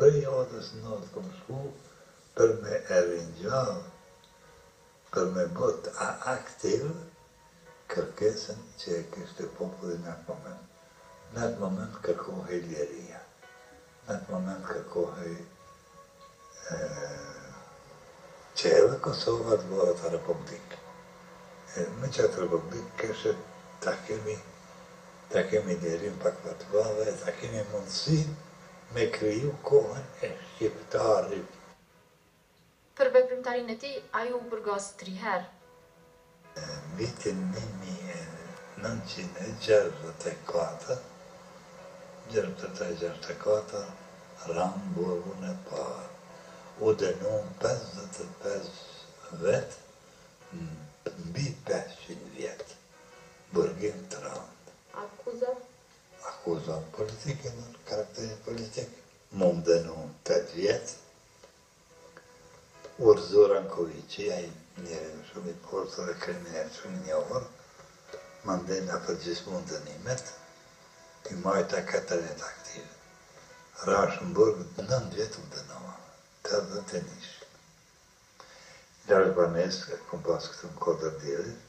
Periodës na kom shku per me e ringjall per me bo ta aktiv kërkesën që e kishte populli n'at moment. N'at moment kërkohej liria. N'at moment kërkohej që edhe Kosova të bëhet republikë. E me qat republikë kishte ta kemi ta kemi lirin pak ma të madhe e ta kemi mundësinë Me kriju kohën e shqiptarit. Për veprimtarinë e tij, ai u burgos tri herë. Në vitin një mijë e nëntëqind e gjashtëdhjetë e katër, gjashtëdhjetë, gjashtëdhjetë e katër, rash në burgun e parë. U dënum pesëdhjetë e pesë vetë mbi pesëqind vjet burgim të rëndë. Akuza Akuza politike, karakterin politik. Mu m'dënun tetë vjet. U rrzu Rankoviqi, ai njeri shumë i fortë dhe kriminel shumë i njohur, mandej na përgjysmun dënimet, i majta katër vjet aktive. Rash n'burg nëntë vjet u dënova tetëdhjetë e njishin. Lash banesë, e kam pas këtu në Kodër të Diellit,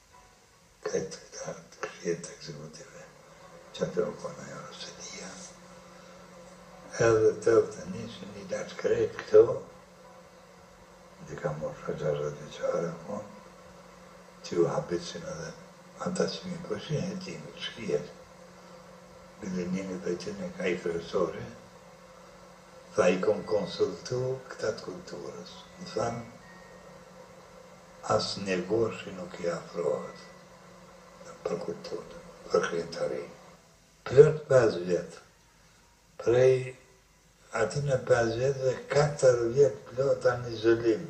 Krejt këta të këshillit ekzekutiv, e që aty u bën ajo Roselia, edhe tetëdhetë e nishin i lash krejt këto, dika mosha gjashtëdhjetë vjeçare më vonë, tu u habitshin edhe ata që mirë po ishin hetimet, shkijet. Bile njëri prej tyre, ai kryesori, tha i kam konsultu këta të kulturës, më thanë Asnjë vjershë nuk i afrohet në për kulturë, për krijimtari. Plot pesë vjet. Prej atyne pesë vjetëve katër vjet plot në izolim,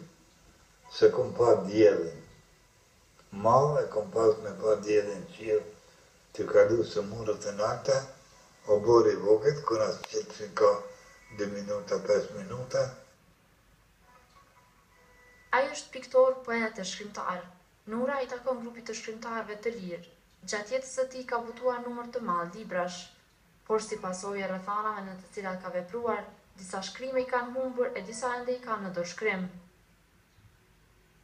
se kom pa diellin. Mall e kom pas me pa diellin n'qiell tu kalu se muret e nalta, oborri i vogël kur na qitshin ka dy minuta pesë minuta, Ai është piktor, poet e shkrimtar. Nura i takon grupit të shkrimtarëve të lirë. Gjatë jetës së tij ka botuar një numër të madh librash. Por si pasojë e rrethanave në të cilat ka vepruar, disa shkrime i kanë humbur e disa ende i ka në dorëshkrim.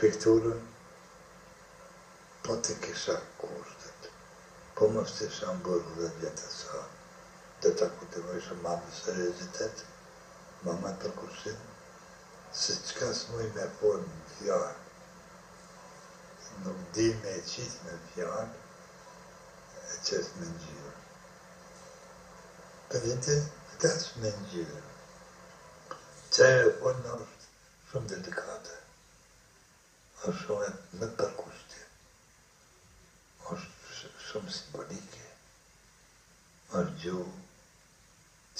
Pikturën po t'i kisha kushtet, po mos t'isha mbyll dhe vjet, sa do ta kultivojsha ma me seriozitet, ma me përkushtim, se çka smuj me fol në fjalë, nuk di me e qit në fjalë, e qes me ngjyrë. Pra unë flas me ngjyrë. Që ajo asht shum delikate dhe shumë me përkushtim asht shum simbolike asht gjuhë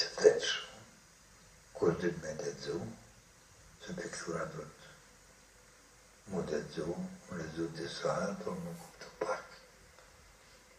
që flet shum kush din me lexu se piktura duhet mu lexu mu lexu disa her por mu kuptu pak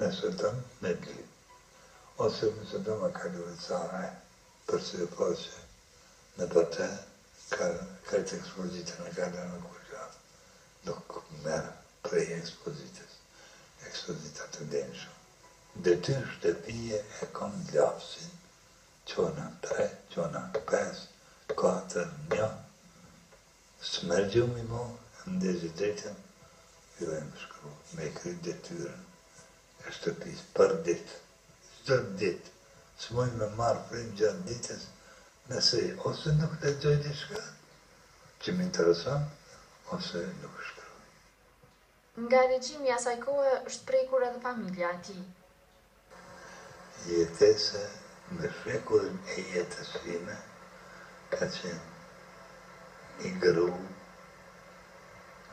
Nëse don me dit. Ose nëse don me kalu veç për sy e pa që nëpër te ka krejt ekspozita nuk ja lënë kurrgja nuk merr prej ekspozitës ekspozitat të vlejnë shumë. Detyrë shtëpie e kam lapsin çohna tre çohna pesë katër një S'më merr gjumi mu e ndezi dritën filloj me shkru me i kry detyrën e shtëpis përditë çdo ditë smuj me marr frymë gjatë ditës nëse ose nuk lexoj diçka që më intereson ose nuk shkruaj. Nga regjimi i asaj kohe është prekur edhe familja e tij. Jetesa me shekullin e jetës time ka qenë një gru,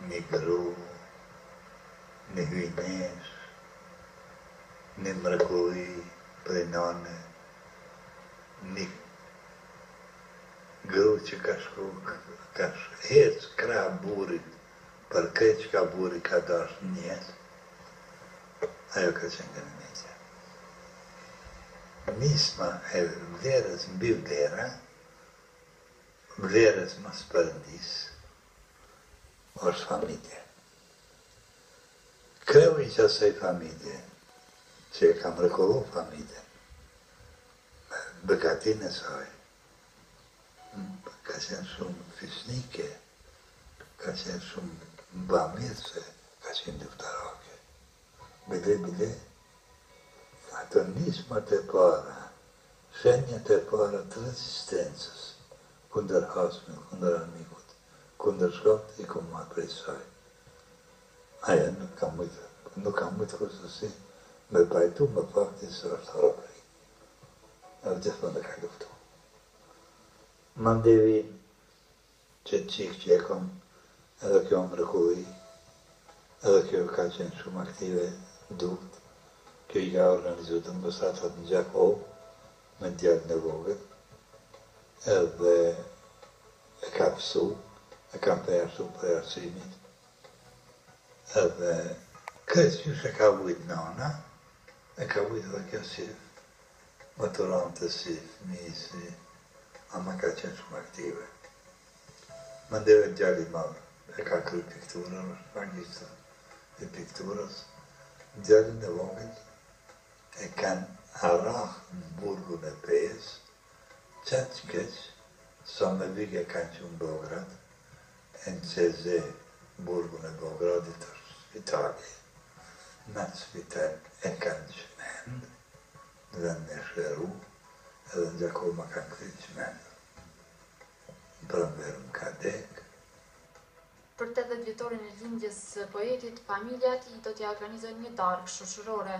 një gru, një hyjnesh, një mrekulli prej nane, një gru që ka shku, ka ecë krah burrit Për krejt çka burri ka dashtë në jetë, ajo ka qenë krenaria e familjes. Nisma e vlerës mbi vlerë, vlerës mas Perëndisë, është familja. Kreu i qasaj familje, që e ka mrekullu familjen me begatinë e saj, Ka qenë shumë fisnike, ka qenë shumë bamirëse, ka qenë luftarake. Bile bile, ato nismat e para, shenjat e para të rezistencës kundër hasmit, kundër armikut, kundër shkaut i kom marrë prej saj. Ajo nuk ka mujtë, nuk ka mujtë kurrsesi me pajtu me faktin se është e robnume. Ajo gjithmonë e ka luftu. Mandej vjen qe çikë që e kam edhe kjo mrekulli edhe kjo ka qenë shumë aktive dukt kjo i ka organizu demonstratat në Gjakovë me djalin e vogël edhe e ka pësu e kanë përjashtu prej arsimit edhe këtë qysh e ka vujt nana e ka vujt edhe kjo si më turonte si fëmijë si ama ka qenë shumë aktive mandej vjen djali i madh e ka krye pikturën është magjistër i pikturës djalin e vogël e kanë rrah në burgun e Pejës qaq keq sa me vig e kanë çu në Beograd Në CZ, burgun e Beogradit është spitali n'at spital e kanë çmend në vend me shëru edhe në Gjakovë ma kanë kthy të çmendur në pranverë më ka dek. Për tetëdhjetë vjetorin e lindjes së poetit, familja e tij do t'ia organizojë një darkë shoqërore.